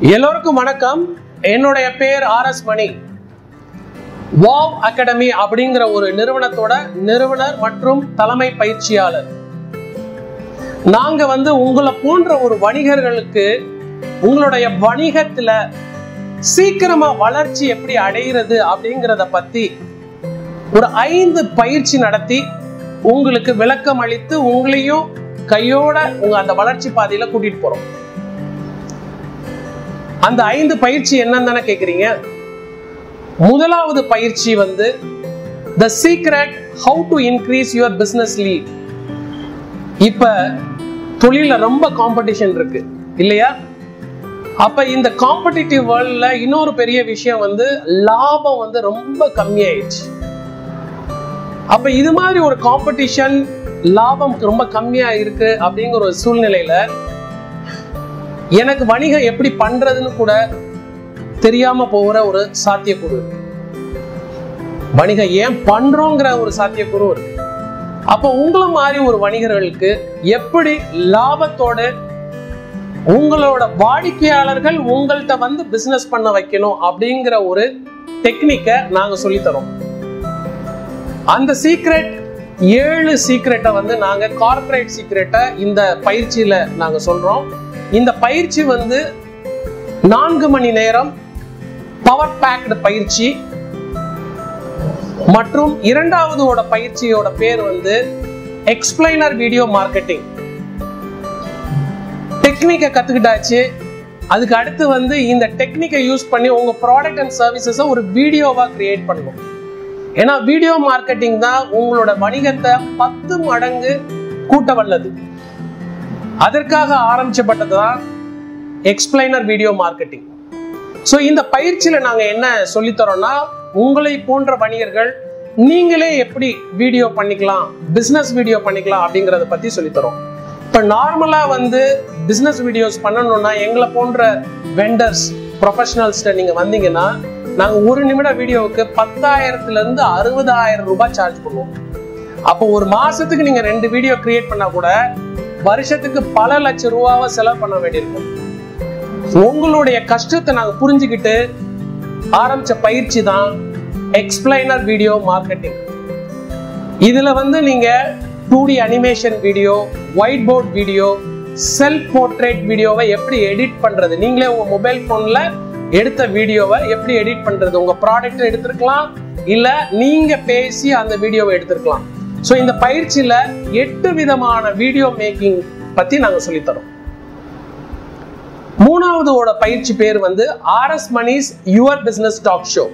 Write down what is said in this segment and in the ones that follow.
எல்லோருக்கும் வணக்கம். என்னுடைய பேர் R S Mani. Wow academy அப்படிங்கிற ஒரு நிறுவனத்தோட நிறுவனர் மற்றும் தலைமை பயிற்சியாளர். நாங்க வந்து உங்களை போன்ற ஒரு வணிகர்களுக்கு உங்களுடைய வணிகத்துல சீக்கிரமா வளர்ச்சி எப்படி அடைகிறது அப்படிங்கிறத பத்தி ஒரு ஐந்து பயிற்சி நடத்தி உங்களுக்கு விளக்கம் அளித்து உங்களையும் கையோட உங்க அந்த வளர்ச்சி பாதையில கூட்டிட்டு போறோம். அந்த ஐந்து பயிற்சி என்னன்னு தானே கேட்குறீங்க முதலாவது பயிற்சி வந்து the secret how to increase your business lead இப்போ தொழில ரொம்ப காம்படிஷன் இருக்கு இல்லையா? அப்ப இந்த காம்படிட்டிவ் வேர்ல்ட்ல இன்னொரு பெரிய விஷயம் வந்து லாபம் வந்து ரொம்ப கம்மியாயிடுச்சு. அப்போ இது மாதிரி ஒரு காம்படிஷன் லாபம் ரொம்ப கம்மியா இருக்கு அப்படிங்கிற ஒரு சூழ்நிலையில எனக்கு வணிகம் எப்படி பண்றதுன்னு கூட தெரியாம போகிற ஒரு சாத்தியக்கூறு வணிகம் ஏன் பண்றோங்கிற ஒரு சாத்தியக்கூறு இருக்கு. அப்போ உங்களை மாதிரி ஒரு வணிகர்களுக்கு எப்படி லாபத்தோட உங்களோட வாடிக்கையாளர்கள் உங்கள்கிட்ட வந்து பிசினஸ் பண்ண வைக்கணும் அப்படிங்கிற ஒரு டெக்னிக்கை நாங்க சொல்லித்தரோம் அந்த சீக்ரெட் ஏழு சீக்ரெட்டை வந்து நாங்க கார்ப்பரேட் சீக்ரெட்டை இந்த பயிற்சியில நாங்க சொல்றோம். இந்த பயிற்சி வந்து நான்கு மணி நேரம் பவர் பேக்டு பயிற்சி மற்றும் இரண்டாவதோட பயிற்சியோட பேர் வந்து எக்ஸ்பிளைனர் வீடியோ மார்க்கெட்டிங் டெக்னிக்கை கத்துக்கிட்டாச்சு. அதுக்கு அடுத்து வந்து இந்த டெக்னிக்கை யூஸ் பண்ணி உங்க ப்ராடக்ட் அண்ட் சர்வீசஸை ஒரு வீடியோவா கிரியேட் பண்ணணும் ஏன்னா வீடியோ மார்க்கெட்டிங் தான் உங்களோட வணிகத்தை பத்து மடங்கு கூட்ட வல்லது. அதற்காக ஆரம்பிச்சப்பட்டது தான் எக்ஸ்பிளைனர் வீடியோ மார்க்கெட்டிங் ஸோ இந்த பயிற்சியில் நாங்கள் என்ன சொல்லித்தரோம்னா உங்களை போன்ற வணிகர்கள் நீங்களே எப்படி வீடியோ பண்ணிக்கலாம் பிஸ்னஸ் வீடியோ பண்ணிக்கலாம் அப்படிங்கிறத பற்றி சொல்லித்தரோம். இப்போ நார்மலாக வந்து பிஸ்னஸ் வீடியோஸ் பண்ணணும்னா எங்களை போன்ற வெண்டர்ஸ் ப்ரொஃபஷனல்ஸ்கிட்ட நீங்கள் வந்தீங்கன்னா நாங்கள் ஒரு நிமிட வீடியோவுக்கு பத்தாயிரத்துலேருந்து அறுபதாயிரம் ரூபாய் சார்ஜ் பண்ணுவோம். அப்போ ஒரு மாதத்துக்கு நீங்கள் ரெண்டு வீடியோ கிரியேட் பண்ணால் கூட வருஷத்துக்கு பல லட்சம் ரூபாவை செலவு பண்ண வேண்டியிருக்கும். உங்களுடைய கஷ்டத்தை நாங்க புரிஞ்சுக்கிட்டு ஆரம்பிச்ச பயிற்சி தான் எக்ஸ்பிளைனர் வீடியோ மார்க்கெட்டிங் இதுல வந்து நீங்க two D animation video white board video self portrait வீடியோவை எப்படி எடிட் பண்றது? நீங்களே உங்க மொபைல் போன்ல எடுத்த வீடியோவை எப்படி எடிட் பண்றது? உங்க ப்ராடக்ட் எடுத்திருக்கலாம் இல்ல நீங்க பேசி அந்த வீடியோவை எடுத்திருக்கலாம். ஸோ இந்த பயிற்சியில எட்டு விதமான வீடியோ மேக்கிங் பத்தி நாங்க சொல்லித்தரோம். மூணாவதோட பயிற்சி பேர் வந்து R S Mani's your business talk show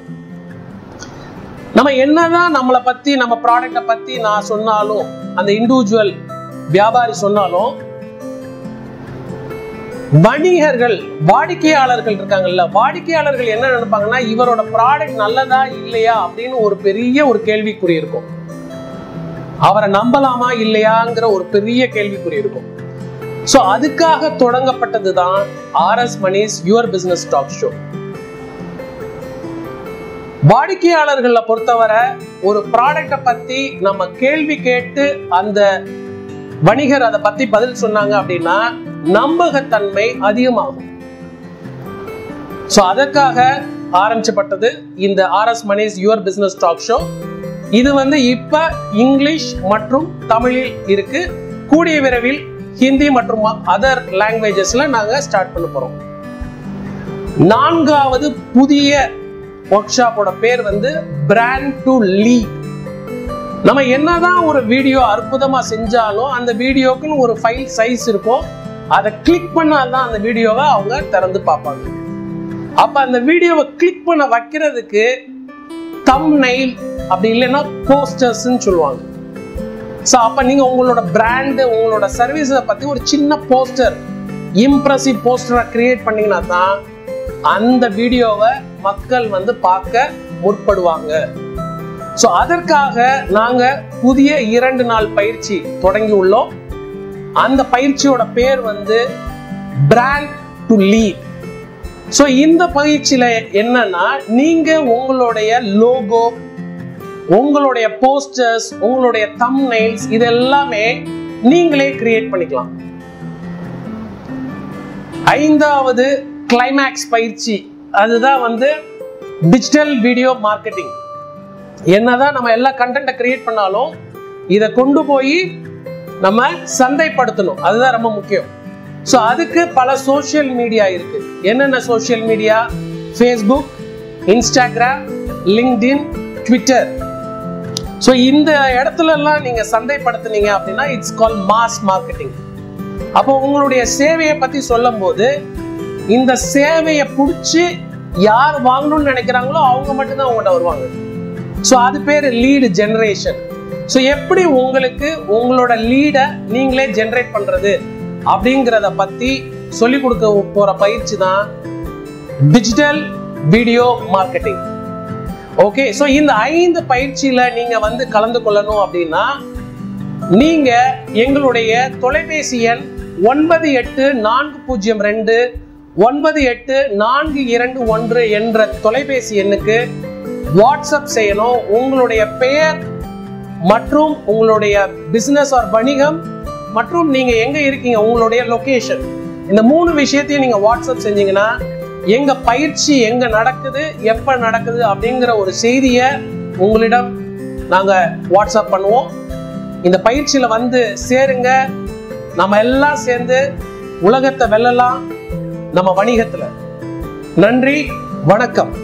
நம்ம என்னதான் நம்மளை பத்தி நம்ம ப்ராடக்டை பத்தி நான் சொன்னாலும் அந்த இண்டிவிஜுவல் வியாபாரி சொன்னாலும் வணிகர்கள் வாடிக்கையாளர்கள் இருக்காங்கல்ல வாடிக்கையாளர்கள் என்ன நினைப்பாங்கன்னா இவரோட ப்ராடக்ட் நல்லதா இல்லையா அப்படின்னு ஒரு பெரிய ஒரு கேள்விக்குறி இருக்கும். அவரை நம்பலாமா இல்லையாங்கிற ஒரு பெரிய கேள்விக்குறி இருக்கும். ஸோ அதுக்காக தொடங்கப்பட்டது தான் R S Mani's your business talk show வாடிக்கையாளர்களை பொறுத்தவரை ஒரு ப்ராடக்டை பத்தி நம்ம கேள்வி கேட்டு அந்த வணிகர் அதை பத்தி பதில் சொன்னாங்க அப்படின்னா நம்பகத்தன்மை அதிகமாகும். ஸோ அதற்காக ஆரம்பிச்சப்பட்டது இந்த R S Mani's your business talk show இது வந்து இப்ப இங்கிலீஷ் மற்றும் தமிழில் இருக்கு. கூடிய விரைவில் ஹிந்தி மற்றும் அதர் லாங்குவேஜஸ்ல நாங்க ஸ்டார்ட் பண்ண போறோம். நான்காவது புதிய ஒர்க் ஷாப்போட பேர் வந்து பிராண்ட் டு லீட் நம்ம என்னதான் ஒரு வீடியோ அற்புதமா செஞ்சாலும் அந்த வீடியோக்குன்னு ஒரு ஃபைல் சைஸ் இருக்கும். அதை கிளிக் பண்ணாதான் அந்த வீடியோவை அவங்க திறந்து பார்ப்பாங்க. அப்ப அந்த வீடியோவை கிளிக் பண்ண வைக்கிறதுக்கு தம் நெயில் அப்படி இல்லைன்னா போஸ்டர்ஸ்ன்னு சொல்லுவாங்க. ஸோ அப்போ நீங்கள் உங்களோட பிராண்டு உங்களோட சர்வீஸை பற்றி ஒரு சின்ன போஸ்டர் இம்ப்ரெசிவ் போஸ்டரை கிரியேட் பண்ணிங்கன்னா தான் அந்த வீடியோவை மக்கள் வந்து பார்க்க முற்படுவாங்க. ஸோ அதற்காக நாங்கள் புதிய இரண்டு நாள் பயிற்சி தொடங்கி உள்ளோம். அந்த பயிற்சியோட பேர் வந்து பிராண்ட் டு லீட் ஸோ இந்த பயிற்சியில் என்னன்னா நீங்கள் உங்களுடைய லோகோ உங்களுடைய போஸ்டர்ஸ் உங்களுடைய தம் நெயில்ஸ் இது எல்லாமே நீங்களே கிரியேட் பண்ணிக்கலாம். ஐந்தாவது கிளைமேக்ஸ் பயிற்சி. அதுதான் வந்து டிஜிட்டல் வீடியோ மார்க்கெட்டிங் என்னதான் நம்ம எல்லா கண்டென்ட்டை கிரியேட் பண்ணாலும் இதை கொண்டு போய் நம்ம சந்தைப்படுத்தணும். அதுதான் ரொம்ப முக்கியம். ஸோ அதுக்கு பல சோஷியல் மீடியா இருக்கு. என்னென்ன social media Facebook Instagram LinkedIn Twitter so இந்த இடத்துல எல்லாம் நீங்க சந்தைப்படுத்துனீங்க அப்படின்னா இட்ஸ் கால் மாஸ் மார்க்கெட்டிங் அப்போ உங்களுடைய சேவையை பத்தி சொல்லும் போது இந்த சேவையை பிடிச்சி யார் வாங்கணும்னு நினைக்கிறாங்களோ அவங்க மட்டும்தான் உங்கள்கிட்ட வருவாங்க. ஸோ அது பேர் லீடு ஜென்ரேஷன் ஸோ எப்படி உங்களுக்கு உங்களோட லீடை நீங்களே ஜென்ரேட் பண்ணுறது அப்படிங்கிறத பற்றி சொல்லிக் கொடுக்க போகிற பயிற்சி தான் digital video marketing okay so இந்த ஐந்து பயிற்சியில நீங்க வந்து கலந்து கொள்ளணும் அப்படின்னா நீங்க எங்களுடைய தொலைபேசி எண் ஒன்பது எட்டு நான்கு பூஜ்ஜியம் ரெண்டு ஒன்பது எட்டு நான்கு இரண்டு ஒன்று என்ற தொலைபேசி எண்ணுக்கு வாட்ஸ்அப் செய்யணும். உங்களுடைய பெயர் மற்றும் உங்களுடைய பிஸ்னஸ் ஆர் வணிகம் மற்றும் நீங்க எங்க இருக்கீங்க உங்களுடைய லொகேஷன் இந்த மூணு விஷயத்தையும் நீங்க வாட்ஸ்அப் செஞ்சீங்கன்னா எங்க பயிற்சி எங்க நடக்குது எப்ப நடக்குது அப்படிங்கிற ஒரு செய்தியை உங்களிடம் நாங்க வாட்ஸ்அப் பண்ணுவோம். இந்த பயிற்சியில வந்து சேருங்க. நம்ம எல்லாம் சேர்ந்து உலகத்தை வெல்லலாம். நம்ம வணிகத்துல. நன்றி வணக்கம்.